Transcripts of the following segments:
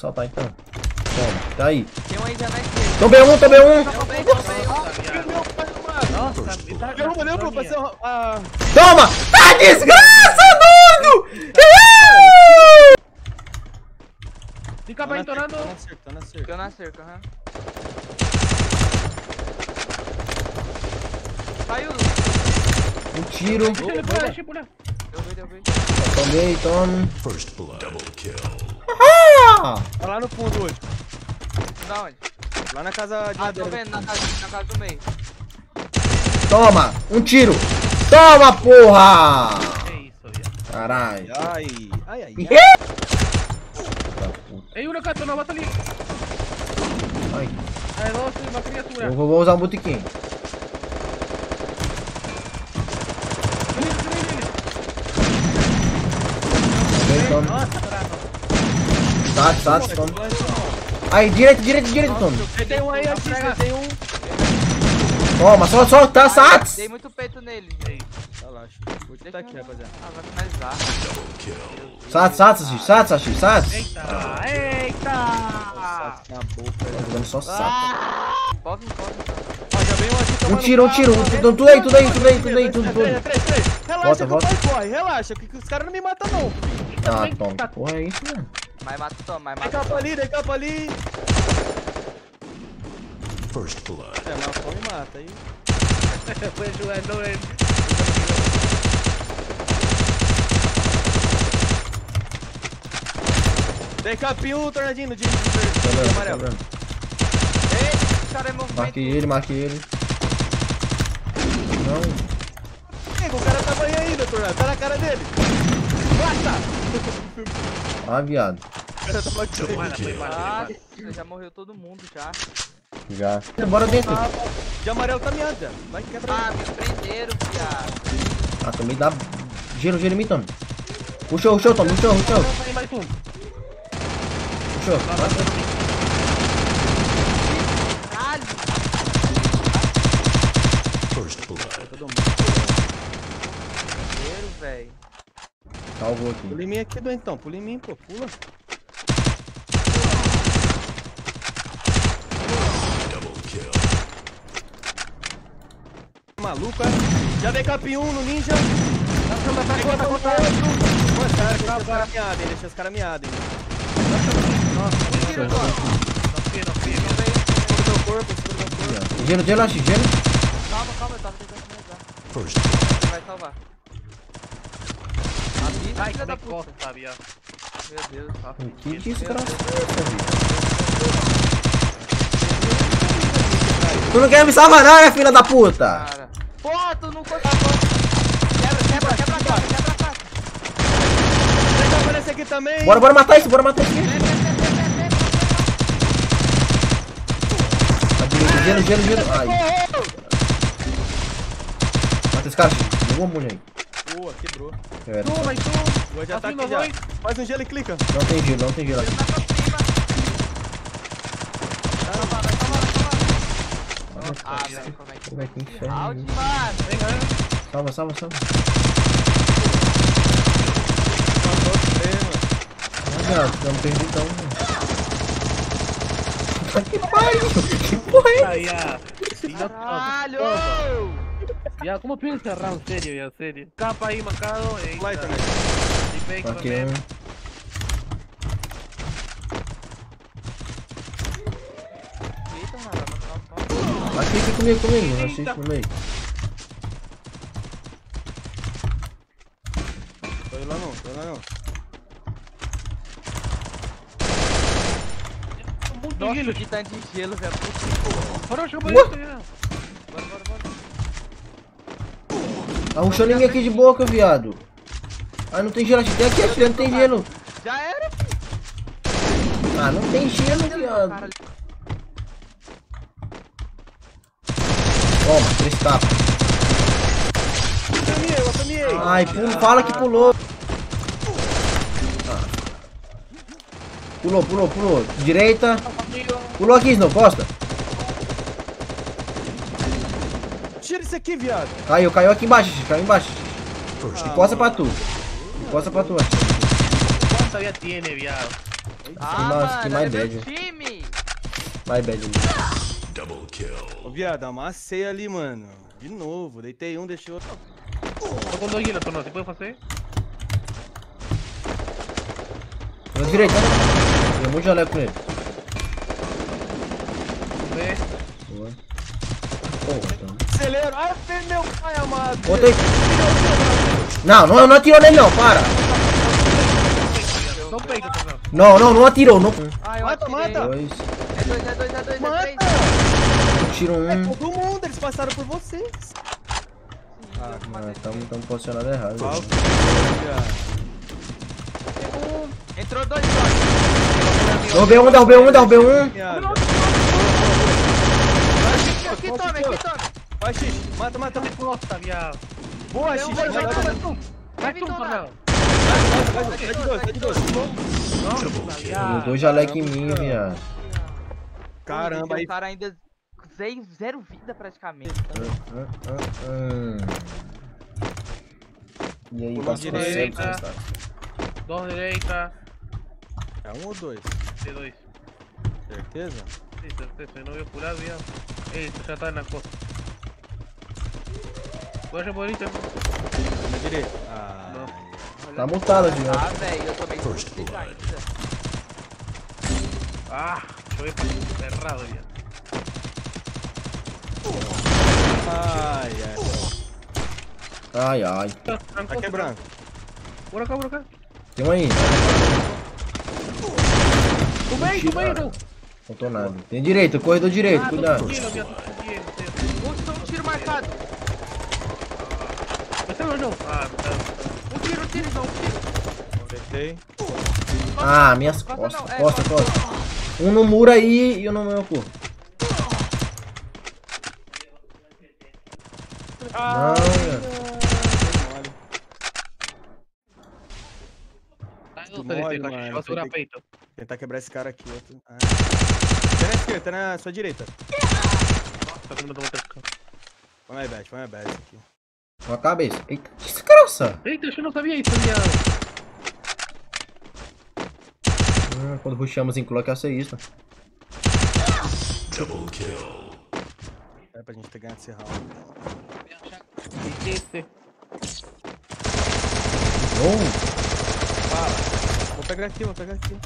saltar então. Toma, tá aí. Tem um aí já na esquerda. Tô B1, tô B1. Também, também. Nossa, me tá Derruba, derruba, vai ser um- ah, Toma! Ah, desgraça, doido! Fica tá bem na entorando. tá na cerca, tá na cerca. Ficou na cerca, aham. Saiu. Um tiro. Deixa ele pular, deixa ele pular. Deu bem, deu bem. Tomei, toma. First blood. Double kill. Ah! Tá lá no fundo hoje. Da onde? Lá na casa de Ah, tô vendo, na casa, na casa do meio. Toma! Um tiro! Toma, porra! É isso, viado. Caralho. Ai, ai, ai. Ei, uno gato, no, bota ali. Ai, Hay dos, una criatura. eu vou vou usar um botequim. Nossa, Sats, sats, toma. Aí, direito, direito, direito, toma. Tem um aí aqui, tem um. Toma, só, só, tá, sats! Dei muito peito nele. Relaxa. Vou te Deixa aqui, rapaziada. Ah, vai finalizar. Sats, sats, Ashi, sats, Ashi, sats. Eita, eita. Na boca. Tô dando só sats. Já veio um aqui Um tomando tiro, um tiro, tá um- vendo? tudo aí, tudo aí, tudo aí, tudo aí, tudo, tudo. Relaxa Volta, que volta. relaxa, que que os caras não me matam não. Ah, toma, que porra é isso, mano? Mas mata, toma, mas Tem mata. capa ali, tem capa ali. First blood. É, mas só me mata aí. Fue jugando en... Tem capinho, tornadinho de, de, amarelo. Ei, esse cara é movimento. Marque ele, marque ele. Não. O cara tá banho ainda, tornado. Tá na cara dele. Mata! Ah, viado. Tá Ah, foi mala. já morreu todo mundo já. Já. Bora dentro. Ah, de amarelo tá miado já. Vai quebrar. Ah, me prenderam, viado. Ah, também dá gelo, gelo em mim, Tony. Puxou, puxou, Tony, puxou, puxou. Um. Puxou. Caralho. First blood. Prenderam, velho. Salvou aqui. Pula em mim aqui, doentão. Pula em mim, pô. Pula. Maluco, é? Já dei capinho no ninja. Tem conta com outro. Mano, cara, deixa os caras miados, hein? Deixa os caras miados, hein? Tira, Tom. No fui, no fui. Segura meu corpo, segura meu corpo. Gelo, gelo, gelo. Calma, calma, eu tava tentando blood. Ele vai salvar. Ai, filha da é que puta. corta, viado? Meu Deus. Que desgraça é? Tu não quer me salvar não, né, filha da puta? Cara. Pô, tu não cortou. Quebra, quebra, quebra a casa, quebra a casa. Deixa eu aparecer aqui também. Bora, bora matar isso, bora matar isso. Tá direito, Gelo, gelo, gelo. Ai. Mata esse cara. Boa, mulher aí. Boa, quebrou. Tu, mais um. Vou já tá aqui já. Faz um gelo e clica. Não tem gelo, não tem gelo aqui. Ah, velho, como é que... Como é que inferno. Out, isso. mano. Salva, salva, salva. Ah, viado, não perdi então. Que pariu! Que porra é? Aí, ah. Caralho! Ya, ¿cómo piensas? En serio, ya, serio. Capa ahí marcado. eh, Lá está. também. Y fake Marquei también. o Aqui, aqui comigo, comigo. Assiste no meio. Tô indo lá não, tô indo lá não. Muito Nossa, gelo. que tanto de gelo, velho. Bora, chama isso, ya. Bora, bora, bora. Arruxou ninguém aqui de boca, viado. Ah, não tem gelo. Tem aqui, não tem gelo. Já era, Ah, não tem gelo, filho. viado. Toma, três tapas. Eu eu. Ai, pulo, fala que pulou. Ah. Pulou, pulou, pulou. Direita. Pulou aqui, Snow, costa. Tira isso aqui, viado. Caiu, caiu aqui embaixo, Xixi, caiu embaixo. First E costa pra tu. E costa pra tu. Xixi. ¿Cuánta vida tiene, viado? Ah, mais- mano, que mais olha meu bad. time. My bad. Double kill. Ô, viado, amassei ali, mano. De novo, deitei um, deixei outro. Tô com dois healers, não. Você pode fazer? Na direita, né? Tem muito jaleco nele. Vê. Boa. Porra, Ai, meu pai amado! Botei. Não, não, não atirou nele não, para. Não. Não, não, não atirou. Não. Ai, Mata, mata. Dois. É dois, é dois, é dois, é. Tiro É um. todo mundo, eles passaram por vocês. Ah, estamos tamo posicionado errado. Qual? Entrou dois só. Derrubei um, derrubei um, derrubei um. Aqui, tome, aqui, tome. Vai, Xixi. Mata, mata. Nossa, viado. Boa, um, dois, Vai, vai, vai, vai, vai. vai. Vai tu, de dois, vai de dois. Nossa, viado. dois jaleco em mim, viado. Caramba, aí. O cara ainda zero, zero vida praticamente. Hum, hum, hum. E aí, passou direita. tá? Dois direita. É um ou dois? T2. Certeza? Sí, certeza, no voy a curar, viado. Ey, ya está en la cosa. Vaya por ahorita. Na direita. Ah, Não. Tá mutado, Adriano. Ah, velho, eu tomei First blood. Ah, yo voy para cerrado ya. ai, ai. Ai, ai. Tá quebrando. Por acá, por acá. Tem um aí. Tu meio, tu meio, não. Faltou nada. Tem direito, corredor direito, Ah, tô cuidado. viado, tô tranquilo, tío. Um, um tiro marcado. Ah. Um tiro, um tiro, João, um tiro. Ah, minhas Costa costas, não, é, costa, costa. costa. Um no muro aí e um no meu cu. Não, velho. Mole. Ah, que- peito. Tentar quebrar esse cara aqui. Outro. Ah. Tá na esquerda, tá na sua direita. Está tomando mucho casco. Vai mais baixo, vai mais baixo aqui. Com a cabeça. Eita, que desgraça. Eita, yo no sabía eso, viado. Hum, quando rushamos em clock, é isso. Double kill. É pra gente ter ganhado esse round. Oh, Vou pegar aqui, vou pegar aqui.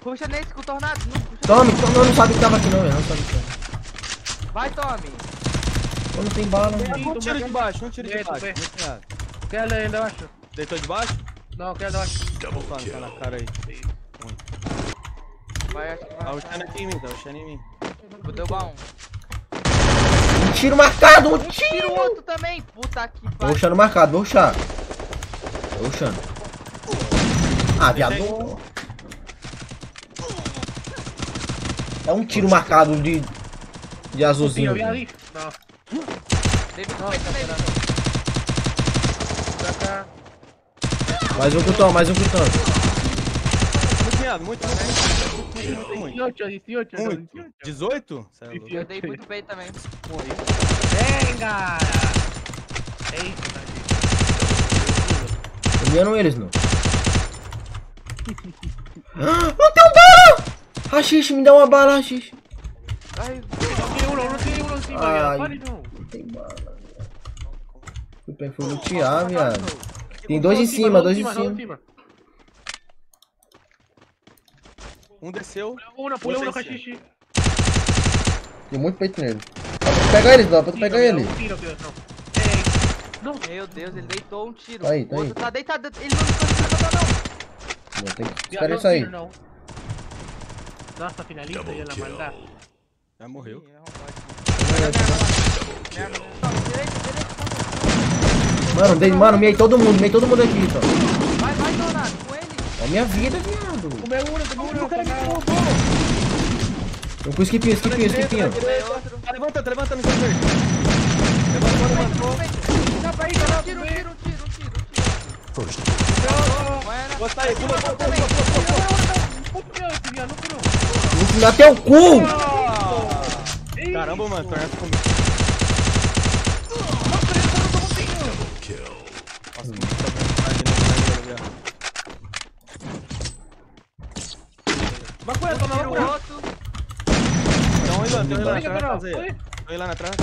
Puxa nesse com o tornado. Não, puxa. tome, tome. Não, não sabe que tava aqui não, velho. Não sabe que tava. Vai, tome. Não tem bala, mano. Um tiro de baixo, um tiro de baixo. errado. Quédale ahí de abajo. Deitou de baixo? No, quédale de abajo. Double Opa, tá kill. na cara aí. Vai, acho que Tá vai. rushando aqui em mim, tá rushando em mim. Vou derrubar um. Um tiro marcado, um Tira tiro. o outro também. Puta que Vou pariu. rushando marcado, vou rushar. Vou rushando. Ah, viado. É um tiro marcado de. De azulzinho. había velho. dicho. No, Um. Mais um cutão, mais um cutão. Muito muito, muito, muito, muito, muito. 18, 18, no, Muito. 18. 18? Cê é louco. Eu dei muito peito também. Venga. Eita, Olhando eles, não. Ah, não tem bala! Rachixe, me dá uma bala, Rachixe. Ai, tiene uno, no tiene uno encima, Ay. viado. Pare, no. Não tem bala, pra fui lutear, viado. Tem dois em cima, dois em cima. Um desceu. Pula Dois em Hashishi. Tem muito peito nele. Dá pra tu pegar ele, tu pegar ele. No. meu Deus, ele deitou um tiro. Tá aí, tá aí. tá deitado. Ele não levantar, não. Não, tem que esperar no, isso aí. tiro, no. No, hasta finalista Double ya la kill. maldad. Já morreu. Merda, merda. Tome, direito, direito. Mano, dei, mano, miei todo mundo, miei todo mundo aqui, então. Vai, vai, Donato, com ele. A minha vida, viado. Come uno, come uno, come uno. Tô com skipinho, skipinho, outro. Tá levantando, tá levantando verde. Levanta, levanta, levanta. Dá pra ir, dá tiro, tiro, tiro, tiro, tiro. First Vai, Boa, tá aí, pula, pula, pula, pula, pula, Puta, esse viado, no, pero. Vou me até o cu! Caramba, mano, torna comigo. kill. Nossa, muito tá bem. Tá vindo, tá vindo, viado. Maconha, toma Tira o maconha. outro. Ilan Fica, atrás. Ilan atrás.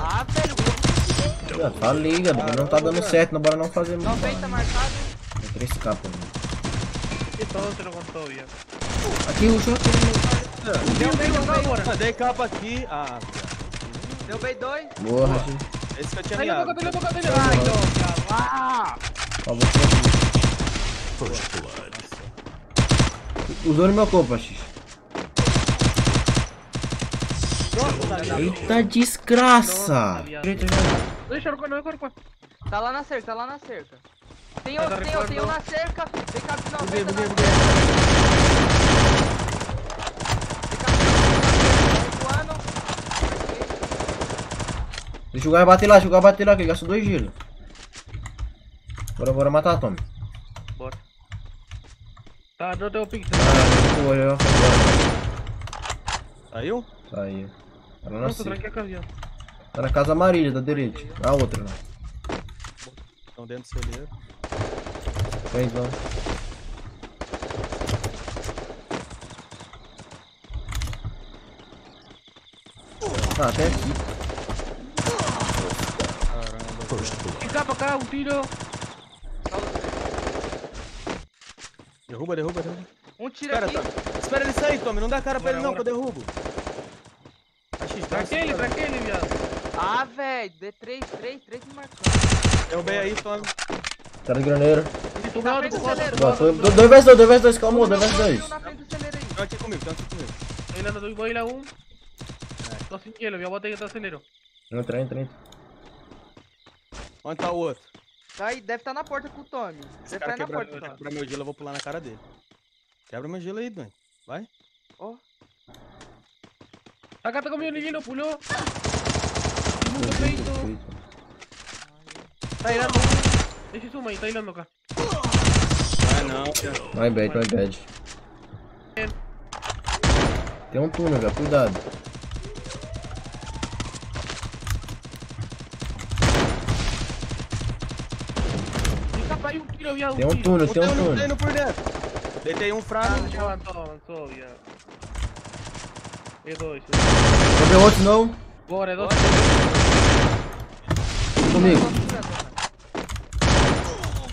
Ah, velho. Falei, Gabriel. Não tá dando certo, não bora não fazer muito. 90 marcado. Tem três capas. mano. Que todo te lo contó, via. Aqui o jogo. Deu bem, deu bem agora. Dei capa aqui. Ah, Deu bem dois. Boa, Raji. esse que eu tinha Aí, miado. toca, toca, toca, toca. Ai, toca. Ah! Ó, você. First blood. Usou no meu corpo, X. Eita desgraça! Deixa eu não, eu corpo. Tá lá na cerca, tá lá na cerca. Tem outro, tem outro, tem um na cerca. Vem cá, Buguei, vem cá. Vem. Deixa o Gai bater lá, deixa o Gai bater lá, que ele gastou dois giros. Bora, bora matar, Tommy. Tá, não tenho pixel. Ah, embora. Saiu? Saiu. Tá na Nossa, tranquei a casinha. Tá na casa amarela da direita. A outra, né? Estão dentro do celeiro. Vem, vamos. Ah, até aqui. Caramba. Cá pra cá, um tiro. Derruba, derruba, derruba. Um tiro Espera, aqui. tá. Espera ele sair, Tommy. Não dá cara pra Bora, ele não, que eu derrubo. Tá X, Pra aquele, pra aquele, viado. Ah, velho. D3, 3, 3 me marcando. Derrubei aí, Tommy. Cara de graneiro. Tu frente do celeiro. Dois vs dois, dois vs dois, calma, dois vs dois. Um na frente do celeiro aí. Estão aqui comigo, estão aqui comigo. Ainda não doy la um. Tô sem hielo, minha bota aí tá acelero. Entra, entra, entra. Onde tá o outro? Tá aí, deve estar na porta com o Tommy. Esse Deve cara estar aí na porta. Tommy. quebra meu gelo, eu vou pular na cara dele. Quebra meu gelo aí, Dani. Vai. Ó. Acá tá comigo ninguém, não pulou. Muito peito. Perfeito. Tá irando um. Deixa isso, mãe, tá irando acá. Ah, não. My bad, my bad. Tem um túnel, velho, cuidado. E cá pra aí um tiro, viado. Tem um túnel, tem um um túnel. treino por dentro. Deitei um fraco. Ah, avançou, avançou, viado. E dois. Cadê outro, não? Bora, é dois. Comigo.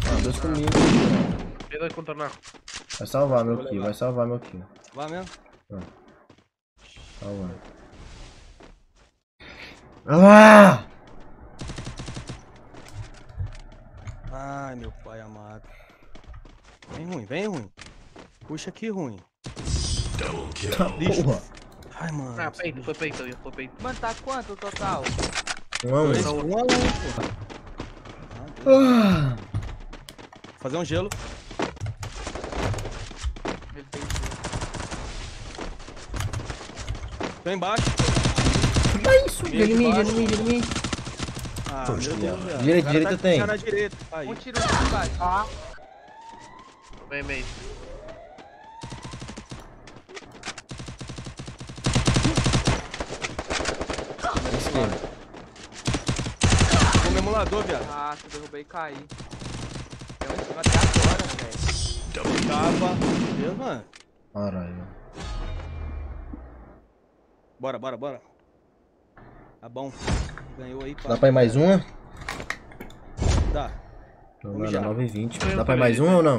Ah, dois comigo. E dois contornar. Vai salvar meu kill, vai salvar meu kill. Vai mesmo. Salva. Ah! Ai, meu pai amado. Vem ruim, vem ruim. Puxa aqui ruim. Double kill. Porra. Ai, mano. Ah, peito, foi peito, foi peito. Mano, tá quanto o total? Um a um. Dois, um a um, pô. Ah! Fazer um gelo. Ele fez Tô embaixo. É isso, gelo em mim, gelo em mim, gelo em mim. Ah, First meu Deus, velho. Direita, direita tá tem. na direita. Aí. Um tiro aqui embaixo. Ah. Vem, meio. Esquerda. Com o emulador, viado. Ah, eu derrubei e caí. Eu em cima até agora, velho. Capa. Meu Deus, mano. Caralho. Bora, bora, bora. Tá bom. Ganhou aí. Dá pra ir mais uma? Dá. Não, Vamos dá já. 9h20. Dá pra ir mais uma ou não?